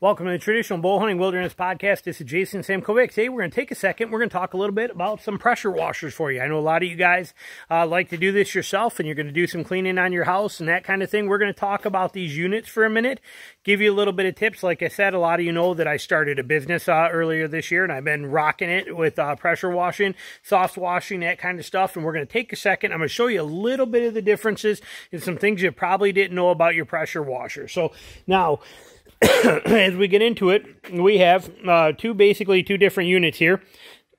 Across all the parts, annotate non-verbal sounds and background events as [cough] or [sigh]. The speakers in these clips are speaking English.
Welcome to the Traditional Bow Hunting Wilderness Podcast. This is Jason Samkovic. Today we're going to take a second. We're going to talk a little bit about some pressure washers for you. I know a lot of you guys uh, like to do this yourself and you're going to do some cleaning on your house and that kind of thing. We're going to talk about these units for a minute, give you a little bit of tips. Like I said, a lot of you know that I started a business uh, earlier this year and I've been rocking it with uh, pressure washing, soft washing, that kind of stuff. And we're going to take a second. I'm going to show you a little bit of the differences and some things you probably didn't know about your pressure washer. So now, [coughs] as we get into it, we have uh, two basically two different units here.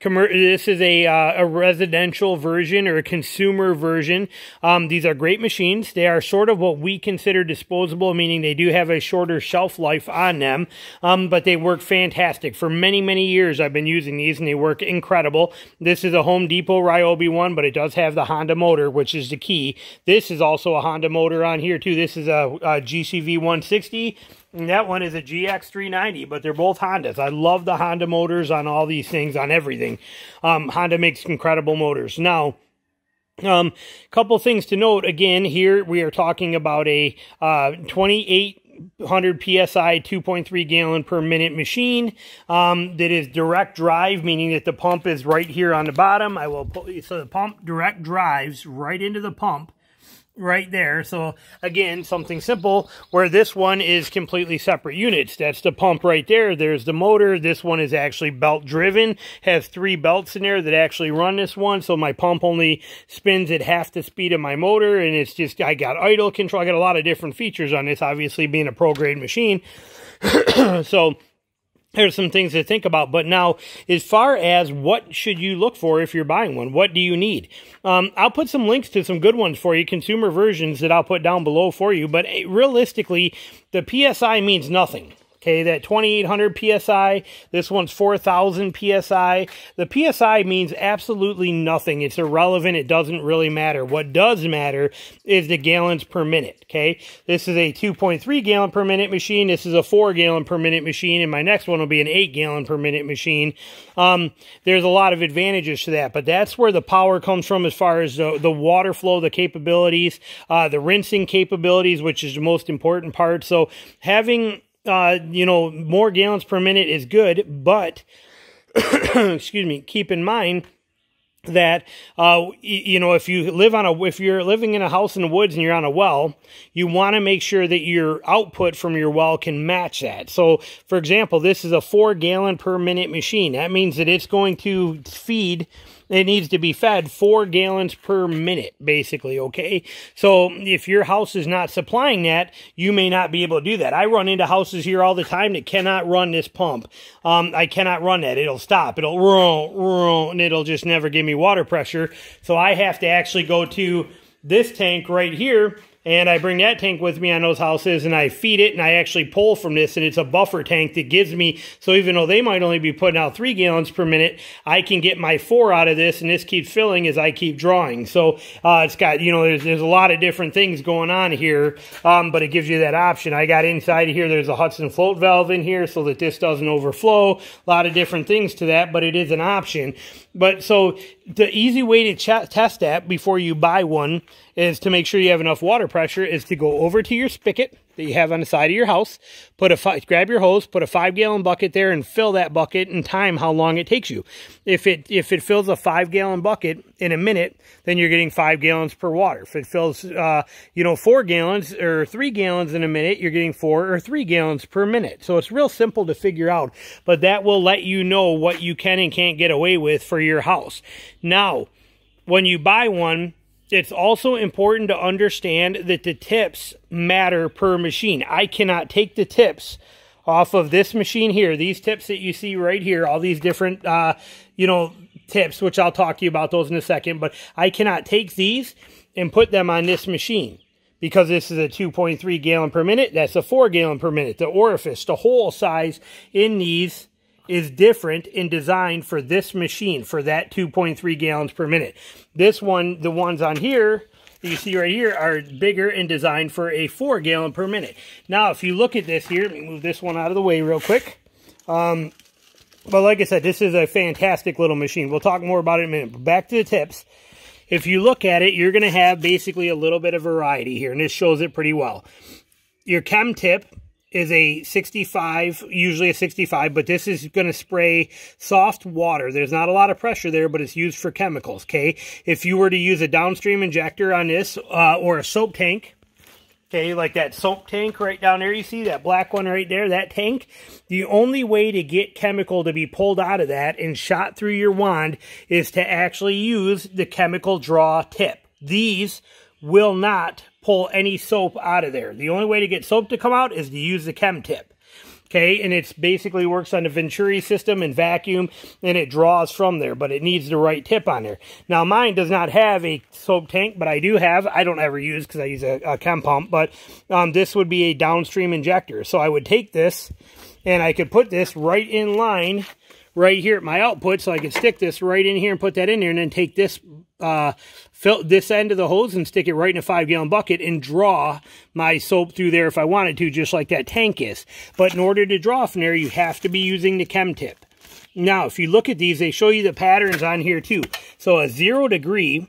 This is a, uh, a residential version or a consumer version. Um, these are great machines. They are sort of what we consider disposable, meaning they do have a shorter shelf life on them, um, but they work fantastic. For many, many years, I've been using these and they work incredible. This is a Home Depot Ryobi one, but it does have the Honda motor, which is the key. This is also a Honda motor on here too. This is a, a GCV 160 and that one is a GX390, but they're both Hondas. I love the Honda motors on all these things, on everything. Um, Honda makes incredible motors. Now, um, couple things to note. Again, here we are talking about a uh, 2800 psi 2.3 gallon per minute machine um, that is direct drive meaning that the pump is right here on the bottom i will pull so the pump direct drives right into the pump right there. So again, something simple where this one is completely separate units. That's the pump right there. There's the motor. This one is actually belt driven, has three belts in there that actually run this one. So my pump only spins at half the speed of my motor and it's just, I got idle control. I got a lot of different features on this, obviously being a pro grade machine. [clears throat] so there's some things to think about. But now, as far as what should you look for if you're buying one, what do you need? Um, I'll put some links to some good ones for you, consumer versions that I'll put down below for you. But eh, realistically, the PSI means nothing. Okay, that 2800 PSI, this one's 4000 PSI. The PSI means absolutely nothing. It's irrelevant. It doesn't really matter. What does matter is the gallons per minute. Okay, this is a 2.3 gallon per minute machine. This is a 4 gallon per minute machine, and my next one will be an 8 gallon per minute machine. Um, there's a lot of advantages to that, but that's where the power comes from as far as the, the water flow, the capabilities, uh, the rinsing capabilities, which is the most important part. So having uh, you know, more gallons per minute is good, but [coughs] excuse me, keep in mind that uh you know if you live on a if you're living in a house in the woods and you're on a well you want to make sure that your output from your well can match that. So for example this is a four gallon per minute machine. That means that it's going to feed it needs to be fed four gallons per minute, basically, okay? So if your house is not supplying that, you may not be able to do that. I run into houses here all the time that cannot run this pump. Um, I cannot run that. It'll stop. It'll roll, and it'll just never give me water pressure. So I have to actually go to this tank right here and I bring that tank with me on those houses and I feed it and I actually pull from this and it's a buffer tank that gives me, so even though they might only be putting out three gallons per minute, I can get my four out of this and this keeps filling as I keep drawing. So uh, it's got, you know, there's, there's a lot of different things going on here, um, but it gives you that option. I got inside of here, there's a Hudson float valve in here so that this doesn't overflow. A lot of different things to that, but it is an option. But so the easy way to test that before you buy one is to make sure you have enough water pressure is to go over to your spigot that you have on the side of your house, put a grab your hose, put a five gallon bucket there and fill that bucket and time how long it takes you. If it if it fills a five gallon bucket in a minute, then you're getting five gallons per water. If it fills uh, you know four gallons or three gallons in a minute, you're getting four or three gallons per minute. So it's real simple to figure out, but that will let you know what you can and can't get away with for your house. Now, when you buy one, it's also important to understand that the tips matter per machine. I cannot take the tips off of this machine here. These tips that you see right here, all these different, uh, you know, tips, which I'll talk to you about those in a second, but I cannot take these and put them on this machine because this is a 2.3 gallon per minute. That's a 4 gallon per minute. The orifice, the hole size in these is different in design for this machine, for that 2.3 gallons per minute. This one, the ones on here, you see right here, are bigger and designed for a 4 gallon per minute. Now, if you look at this here, let me move this one out of the way real quick. Um, but like I said, this is a fantastic little machine. We'll talk more about it in a minute. But back to the tips. If you look at it, you're going to have basically a little bit of variety here, and this shows it pretty well. Your chem tip is a 65, usually a 65, but this is going to spray soft water. There's not a lot of pressure there, but it's used for chemicals, okay? If you were to use a downstream injector on this uh, or a soap tank, okay, like that soap tank right down there, you see that black one right there, that tank, the only way to get chemical to be pulled out of that and shot through your wand is to actually use the chemical draw tip. These will not pull any soap out of there. The only way to get soap to come out is to use the chem tip. Okay, and it basically works on the Venturi system and vacuum, and it draws from there, but it needs the right tip on there. Now, mine does not have a soap tank, but I do have, I don't ever use because I use a, a, chem pump, but um, this would be a downstream injector. So I would take this, and I could put this right in line right here at my output, so I could stick this right in here and put that in there, and then take this uh, fill this end of the hose and stick it right in a five gallon bucket and draw my soap through there if I wanted to, just like that tank is. But in order to draw from there, you have to be using the chem tip. Now, if you look at these, they show you the patterns on here too. So a zero degree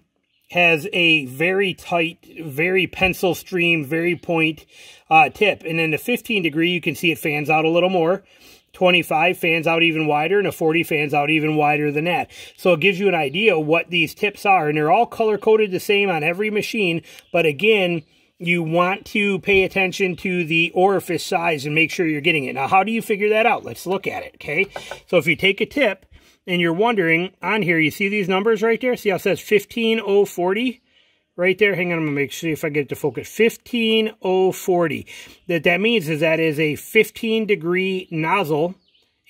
has a very tight, very pencil stream, very point uh, tip. And then the 15 degree, you can see it fans out a little more. 25 fans out even wider and a 40 fans out even wider than that. So it gives you an idea what these tips are. And they're all color coded the same on every machine. But again, you want to pay attention to the orifice size and make sure you're getting it. Now, how do you figure that out? Let's look at it, okay? So if you take a tip and you're wondering, on here, you see these numbers right there? See how it says 15040? Right there. Hang on, I'm going to make sure if I get it to focus. 15040. That that means is that is a 15 degree nozzle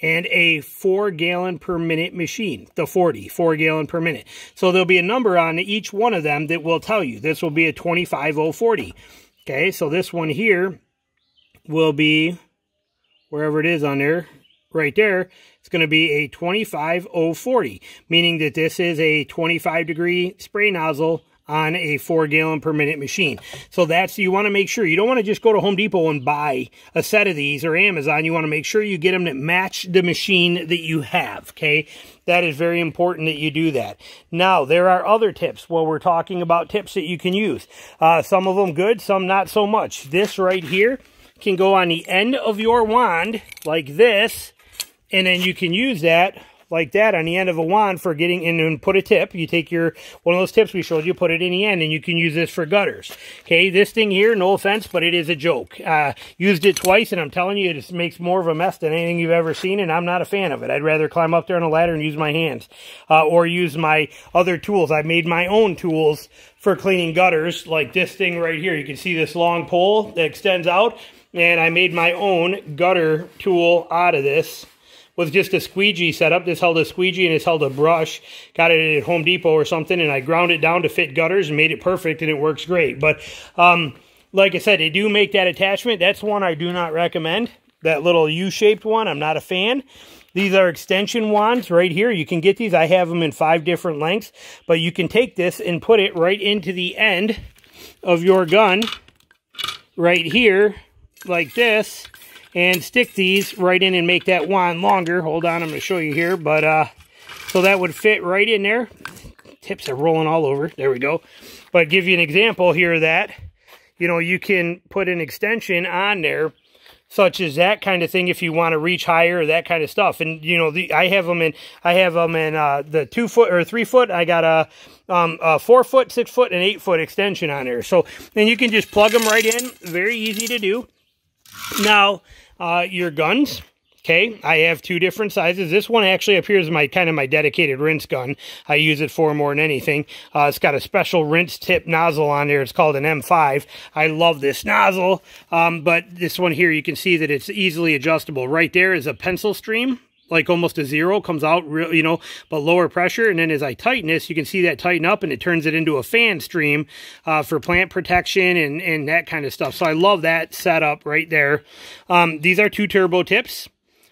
and a 4 gallon per minute machine. The 40, 4 gallon per minute. So there'll be a number on each one of them that will tell you. This will be a 25040. Okay, so this one here will be, wherever it is on there, right there, it's going to be a 25040, meaning that this is a 25 degree spray nozzle on a four gallon per minute machine. So that's, you want to make sure, you don't want to just go to Home Depot and buy a set of these or Amazon. You want to make sure you get them that match the machine that you have, okay? That is very important that you do that. Now, there are other tips. Well, we're talking about tips that you can use. Uh, some of them good, some not so much. This right here can go on the end of your wand like this, and then you can use that like that on the end of a wand for getting in and put a tip. You take your, one of those tips we showed you, put it in the end, and you can use this for gutters. Okay, this thing here, no offense, but it is a joke. Uh, used it twice, and I'm telling you, it just makes more of a mess than anything you've ever seen, and I'm not a fan of it. I'd rather climb up there on a ladder and use my hands, uh, or use my other tools. I made my own tools for cleaning gutters, like this thing right here. You can see this long pole that extends out, and I made my own gutter tool out of this with just a squeegee setup. This held a squeegee and it's held a brush. Got it at Home Depot or something, and I ground it down to fit gutters and made it perfect, and it works great. But um, like I said, they do make that attachment. That's one I do not recommend. That little U-shaped one, I'm not a fan. These are extension wands right here. You can get these. I have them in five different lengths. But you can take this and put it right into the end of your gun right here like this and stick these right in and make that wand longer. Hold on, I'm going to show you here. But uh, so that would fit right in there. Tips are rolling all over. There we go. But give you an example here that, you know, you can put an extension on there such as that kind of thing if you want to reach higher that kind of stuff. And you know, the, I have them in I have them in uh, the two foot or three foot. I got a, um, a four foot, six foot, and eight foot extension on there. So then you can just plug them right in. Very easy to do. Now, uh, your guns. Okay, I have two different sizes. This one actually appears my kind of my dedicated rinse gun. I use it for more than anything. Uh, it's got a special rinse tip nozzle on there. It's called an M5. I love this nozzle, um, but this one here, you can see that it's easily adjustable. Right there is a pencil stream like almost a zero, comes out, real, you know, but lower pressure. And then as I tighten this, you can see that tighten up and it turns it into a fan stream uh, for plant protection and, and that kind of stuff. So I love that setup right there. Um, these are two turbo tips.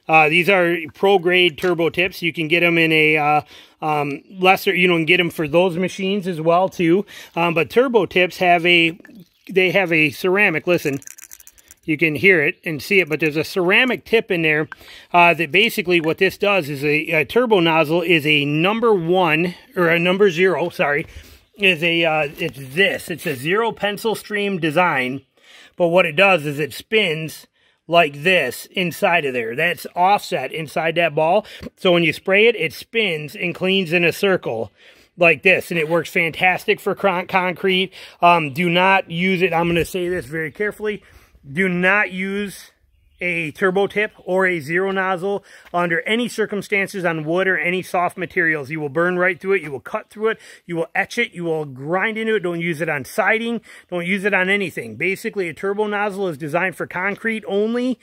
Uh, these are pro grade turbo tips. You can get them in a uh, um, lesser, you know, and get them for those machines as well too. Um, but turbo tips have a, they have a ceramic. Listen, you can hear it and see it, but there's a ceramic tip in there uh, that basically what this does is a, a, turbo nozzle is a number one, or a number zero, sorry, is a, uh, it's this. It's a zero pencil stream design, but what it does is it spins like this inside of there. That's offset inside that ball. So when you spray it, it spins and cleans in a circle like this, and it works fantastic for concrete. Um, do not use it. I'm going to say this very carefully. Do not use a turbo tip or a zero nozzle under any circumstances on wood or any soft materials. You will burn right through it. You will cut through it. You will etch it. You will grind into it. Don't use it on siding. Don't use it on anything. Basically, a turbo nozzle is designed for concrete only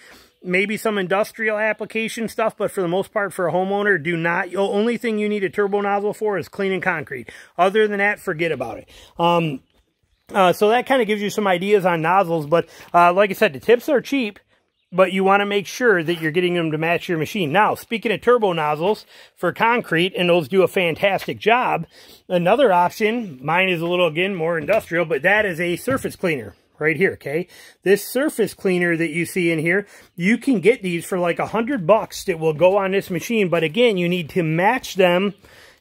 maybe some industrial application stuff, but for the most part, for a homeowner, do not. The only thing you need a turbo nozzle for is cleaning concrete. Other than that, forget about it. Um, uh, so that kind of gives you some ideas on nozzles, but uh, like I said, the tips are cheap but you want to make sure that you're getting them to match your machine. Now, speaking of turbo nozzles for concrete, and those do a fantastic job, another option, mine is a little, again, more industrial, but that is a surface cleaner right here, okay? This surface cleaner that you see in here, you can get these for like a hundred bucks that will go on this machine, but again, you need to match them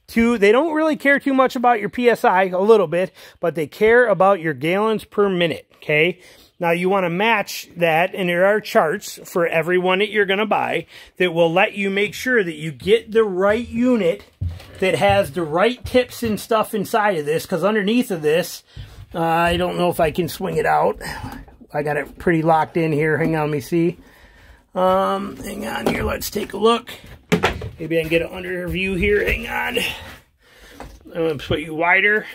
to, they don't really care too much about your PSI, a little bit, but they care about your gallons per minute, okay? Now you want to match that, and there are charts for every one that you're going to buy that will let you make sure that you get the right unit that has the right tips and stuff inside of this, because underneath of this, uh, I don't know if I can swing it out. I got it pretty locked in here. Hang on, let me see. Um, hang on here, let's take a look. Maybe I can get an under view here. Hang on. I'm going to put you wider.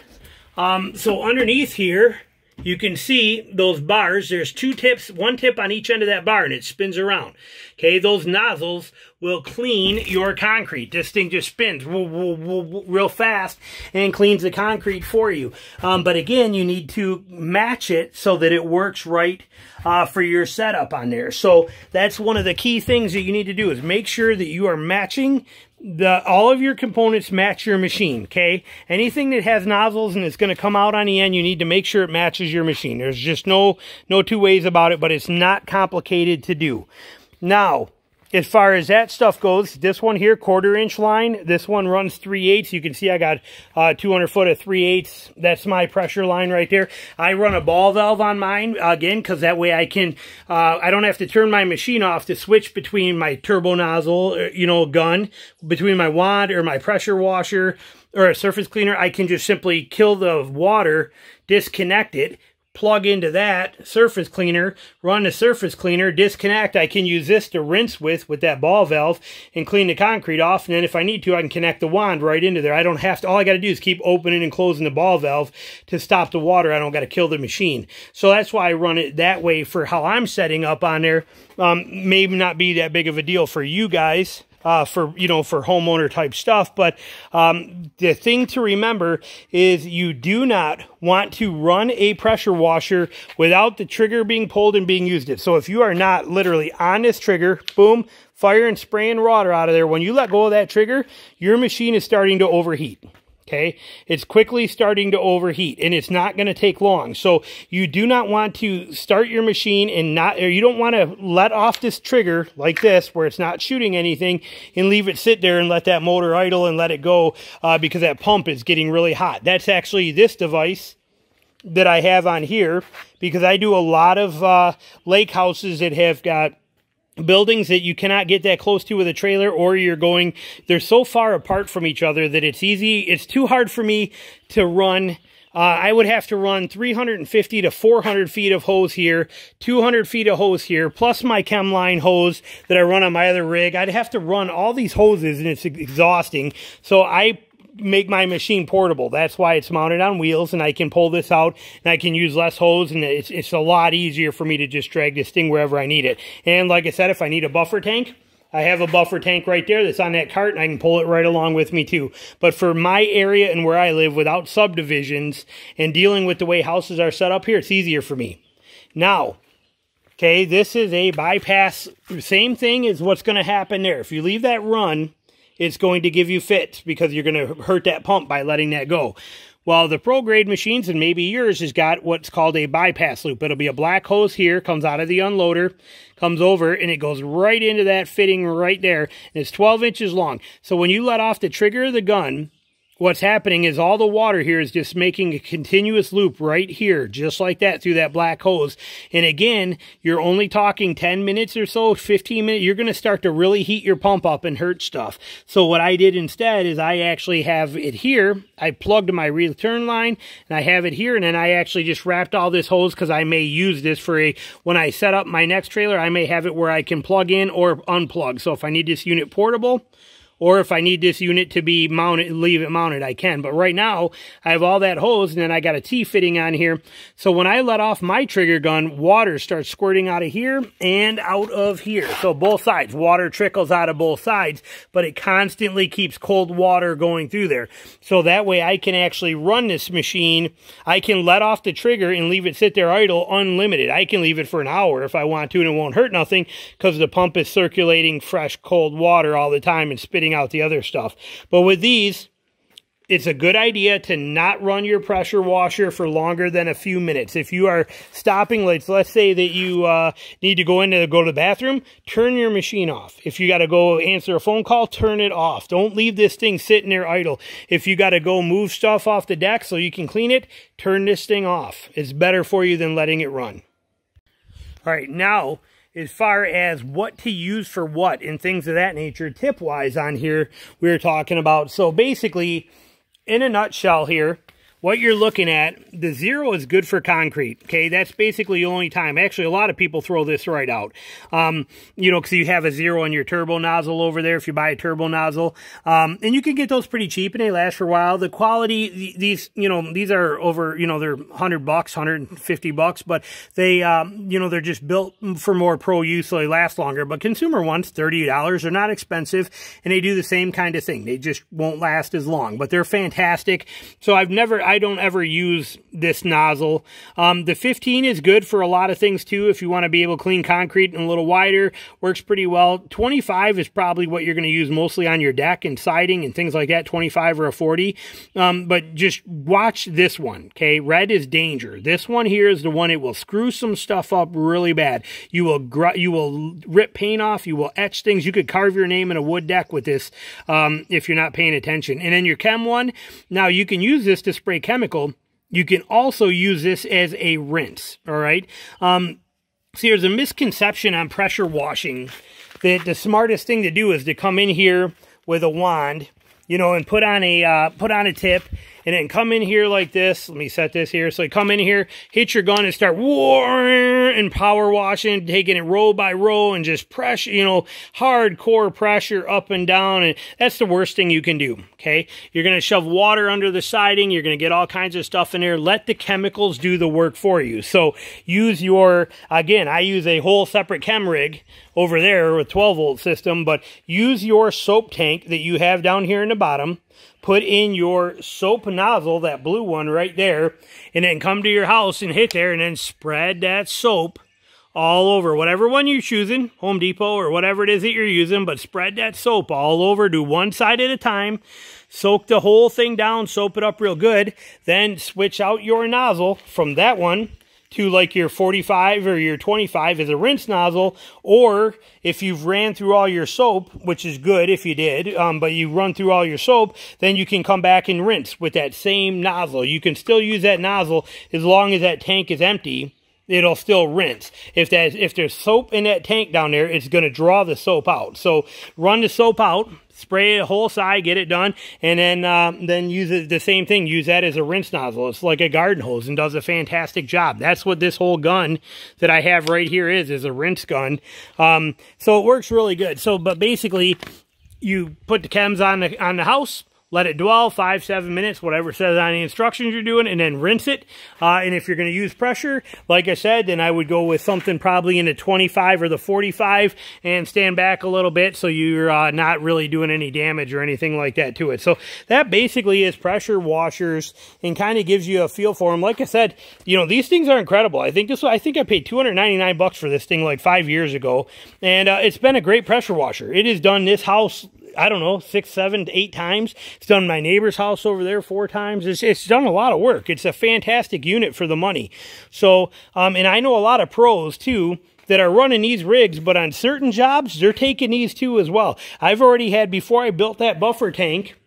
Um, so underneath here, you can see those bars. There's two tips, one tip on each end of that bar, and it spins around. Okay, those nozzles will clean your concrete. This thing just spins real fast and cleans the concrete for you. Um, but again, you need to match it so that it works right uh, for your setup on there. So that's one of the key things that you need to do is make sure that you are matching the all of your components match your machine, okay? Anything that has nozzles and it's going to come out on the end, you need to make sure it matches your machine. There's just no no two ways about it, but it's not complicated to do. Now, as far as that stuff goes, this one here, quarter inch line, this one runs 3 eighths. You can see I got uh, 200 foot of 3 eighths. That's my pressure line right there. I run a ball valve on mine, again, because that way I can, uh, I don't have to turn my machine off to switch between my turbo nozzle, uh, you know, gun, between my wand or my pressure washer or a surface cleaner. I can just simply kill the water, disconnect it, plug into that surface cleaner, run the surface cleaner, disconnect. I can use this to rinse with, with that ball valve and clean the concrete off. And then if I need to, I can connect the wand right into there. I don't have to, all I got to do is keep opening and closing the ball valve to stop the water. I don't got to kill the machine. So that's why I run it that way for how I'm setting up on there. Um, maybe not be that big of a deal for you guys uh, for you know for homeowner type stuff. But um, the thing to remember is you do not want to run a pressure washer without the trigger being pulled and being used it. So if you are not literally on this trigger, boom, fire and spraying water out of there. When you let go of that trigger, your machine is starting to overheat okay? It's quickly starting to overheat and it's not going to take long. So you do not want to start your machine and not, or you don't want to let off this trigger like this where it's not shooting anything and leave it sit there and let that motor idle and let it go uh, because that pump is getting really hot. That's actually this device that I have on here because I do a lot of uh, lake houses that have got buildings that you cannot get that close to with a trailer or you're going they're so far apart from each other that it's easy it's too hard for me to run uh, I would have to run 350 to 400 feet of hose here, 200 feet of hose here, plus my chem line hose that I run on my other rig. I'd have to run all these hoses and it's exhausting. So I make my machine portable. That's why it's mounted on wheels and I can pull this out and I can use less hose and it's, it's a lot easier for me to just drag this thing wherever I need it. And like I said, if I need a buffer tank, I have a buffer tank right there that's on that cart and I can pull it right along with me too. But for my area and where I live without subdivisions and dealing with the way houses are set up here, it's easier for me. Now, okay, this is a bypass. Same thing as what's going to happen there. If you leave that run, it's going to give you fits because you're going to hurt that pump by letting that go. Well, the pro grade machines, and maybe yours, has got what's called a bypass loop. It'll be a black hose here, comes out of the unloader, comes over, and it goes right into that fitting right there. And it's 12 inches long. So when you let off the trigger of the gun, what's happening is all the water here is just making a continuous loop right here, just like that through that black hose. And again, you're only talking 10 minutes or so, 15 minutes. You're going to start to really heat your pump up and hurt stuff. So what I did instead is I actually have it here. I plugged my return line and I have it here. And then I actually just wrapped all this hose because I may use this for a, when I set up my next trailer, I may have it where I can plug in or unplug. So if I need this unit portable, or if I need this unit to be mounted, leave it mounted, I can. But right now, I have all that hose, and then I got a T-fitting on here. So when I let off my trigger gun, water starts squirting out of here and out of here. So both sides, water trickles out of both sides, but it constantly keeps cold water going through there. So that way I can actually run this machine. I can let off the trigger and leave it sit there idle unlimited. I can leave it for an hour if I want to, and it won't hurt nothing because the pump is circulating fresh, cold water all the time and spitting out the other stuff. But with these, it's a good idea to not run your pressure washer for longer than a few minutes. If you are stopping, let's, let's say that you uh, need to go in to go to the bathroom, turn your machine off. If you got to go answer a phone call, turn it off. Don't leave this thing sitting there idle. If you got to go move stuff off the deck so you can clean it, turn this thing off. It's better for you than letting it run. All right, now as far as what to use for what and things of that nature, tip-wise on here, we are talking about. So basically, in a nutshell here, what you're looking at, the zero is good for concrete, okay? That's basically the only time. Actually, a lot of people throw this right out, um, you know, because you have a zero on your turbo nozzle over there if you buy a turbo nozzle. Um, and you can get those pretty cheap and they last for a while. The quality, these, you know, these are over, you know, they're 100 bucks, 150 bucks, but they, um, you know, they're just built for more pro use, so they last longer. But consumer ones, $30, they're not expensive, and they do the same kind of thing. They just won't last as long, but they're fantastic. So I've never, I don't ever use this nozzle. Um, the 15 is good for a lot of things too. If you want to be able to clean concrete and a little wider, works pretty well. 25 is probably what you're going to use mostly on your deck and siding and things like that, 25 or a 40. Um, but just watch this one, okay? Red is danger. This one here is the one it will screw some stuff up really bad. You will you will rip paint off. You will etch things. You could carve your name in a wood deck with this um, if you're not paying attention. And then your chem one, now you can use this to spray chemical, you can also use this as a rinse, all right? Um, see, there's a misconception on pressure washing that the smartest thing to do is to come in here with a wand, you know, and put on a uh, put on a tip and then come in here like this. Let me set this here. So you come in here, hit your gun and start and power washing, taking it row by row and just pressure, you know, hardcore pressure up and down. And that's the worst thing you can do. Okay. You're going to shove water under the siding. You're going to get all kinds of stuff in there. Let the chemicals do the work for you. So use your, again, I use a whole separate chem rig over there with 12 volt system, but use your soap tank that you have down here in the bottom put in your soap nozzle, that blue one right there, and then come to your house and hit there and then spread that soap all over. Whatever one you're choosing, Home Depot or whatever it is that you're using, but spread that soap all over, do one side at a time, soak the whole thing down, soap it up real good, then switch out your nozzle from that one to like your 45 or your 25 as a rinse nozzle, or if you've ran through all your soap, which is good if you did, um, but you run through all your soap, then you can come back and rinse with that same nozzle. You can still use that nozzle as long as that tank is empty it'll still rinse. If that if there's soap in that tank down there, it's going to draw the soap out. So run the soap out, spray it whole side, get it done, and then uh, then use it, the same thing. Use that as a rinse nozzle. It's like a garden hose and does a fantastic job. That's what this whole gun that I have right here is, is a rinse gun. Um, so it works really good. So, but basically, you put the chems on the on the house let it dwell five, seven minutes, whatever says on the instructions you're doing, and then rinse it. Uh, and if you're going to use pressure, like I said, then I would go with something probably in the 25 or the 45 and stand back a little bit so you're uh, not really doing any damage or anything like that to it. So that basically is pressure washers and kind of gives you a feel for them. Like I said, you know, these things are incredible. I think this, I think I paid 299 bucks for this thing like five years ago, and uh, it's been a great pressure washer. It has done this house I don't know, six, seven, eight times. It's done my neighbor's house over there four times. It's, it's done a lot of work. It's a fantastic unit for the money. So, um, and I know a lot of pros too that are running these rigs, but on certain jobs, they're taking these too as well. I've already had, before I built that buffer tank,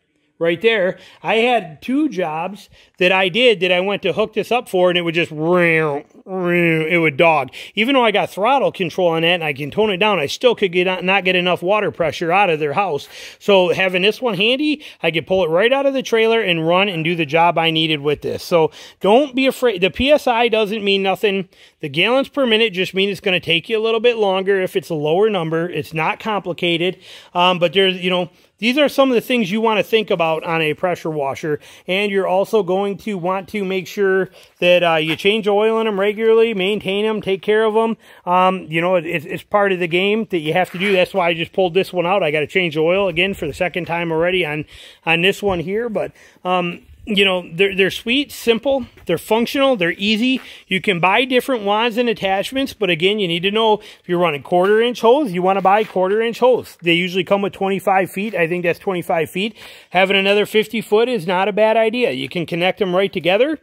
right there. I had two jobs that I did that I went to hook this up for and it would just it would dog. Even though I got throttle control on that and I can tone it down, I still could get not get enough water pressure out of their house. So having this one handy, I could pull it right out of the trailer and run and do the job I needed with this. So don't be afraid. The PSI doesn't mean nothing. The gallons per minute just means it's going to take you a little bit longer if it's a lower number. It's not complicated. Um, but there's, you know, these are some of the things you want to think about on a pressure washer. And you're also going to want to make sure that uh, you change oil in them regularly, maintain them, take care of them. Um, you know, it, it's part of the game that you have to do. That's why I just pulled this one out. I got to change oil again for the second time already on, on this one here. But, um, you know, they're, they're sweet, simple, they're functional, they're easy. You can buy different wands and attachments, but again, you need to know if you're running quarter inch hose, you want to buy quarter inch hose. They usually come with 25 feet. I think that's 25 feet. Having another 50 foot is not a bad idea. You can connect them right together.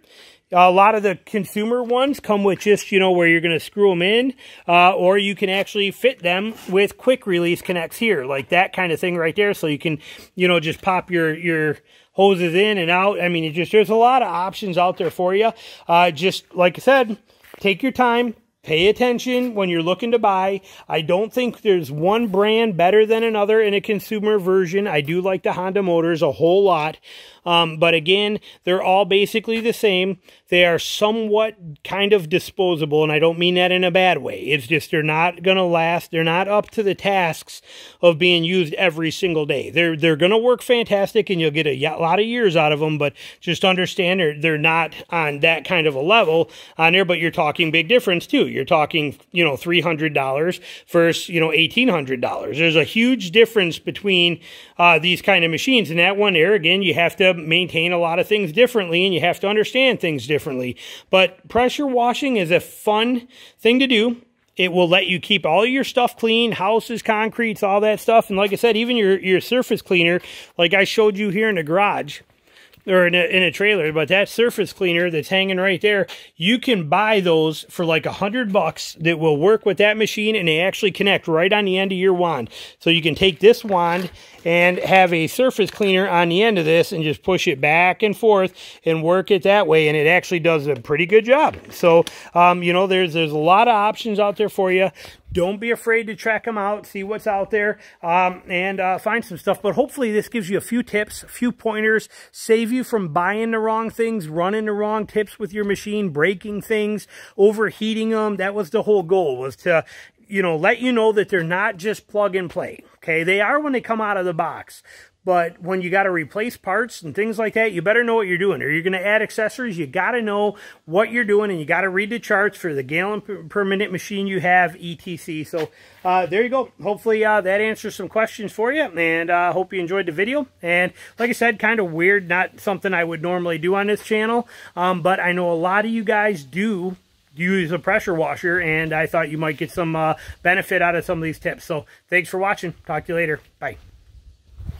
A lot of the consumer ones come with just, you know, where you're going to screw them in, uh, or you can actually fit them with quick release connects here, like that kind of thing right there. So you can, you know, just pop your, your hoses in and out. I mean, it just, there's a lot of options out there for you. Uh, just like I said, take your time, Pay attention when you're looking to buy. I don't think there's one brand better than another in a consumer version. I do like the Honda motors a whole lot. Um, but again, they're all basically the same. They are somewhat kind of disposable, and I don't mean that in a bad way. It's just they're not going to last. They're not up to the tasks of being used every single day. They're they're going to work fantastic, and you'll get a lot of years out of them. But just understand they're they're not on that kind of a level on there. But you're talking big difference too. You're talking you know three hundred dollars versus you know eighteen hundred dollars. There's a huge difference between uh, these kind of machines, and that one there again, you have to maintain a lot of things differently and you have to understand things differently. But pressure washing is a fun thing to do. It will let you keep all your stuff clean, houses, concretes, all that stuff. And like I said, even your, your surface cleaner, like I showed you here in the garage, or in a, in a trailer, but that surface cleaner that's hanging right there, you can buy those for like a hundred bucks that will work with that machine and they actually connect right on the end of your wand. So you can take this wand and have a surface cleaner on the end of this and just push it back and forth and work it that way and it actually does a pretty good job. So, um, you know, there's, there's a lot of options out there for you. Don't be afraid to check them out, see what's out there, um, and uh, find some stuff. But hopefully this gives you a few tips, a few pointers, save you from buying the wrong things, running the wrong tips with your machine, breaking things, overheating them. That was the whole goal, was to you know, let you know that they're not just plug and play. Okay, they are when they come out of the box. But when you got to replace parts and things like that, you better know what you're doing. Or you're going to add accessories, you got to know what you're doing, and you got to read the charts for the gallon per minute machine you have, ETC. So uh, there you go. Hopefully uh, that answers some questions for you, and I uh, hope you enjoyed the video. And like I said, kind of weird, not something I would normally do on this channel, um, but I know a lot of you guys do use a pressure washer, and I thought you might get some uh, benefit out of some of these tips. So thanks for watching. Talk to you later. Bye.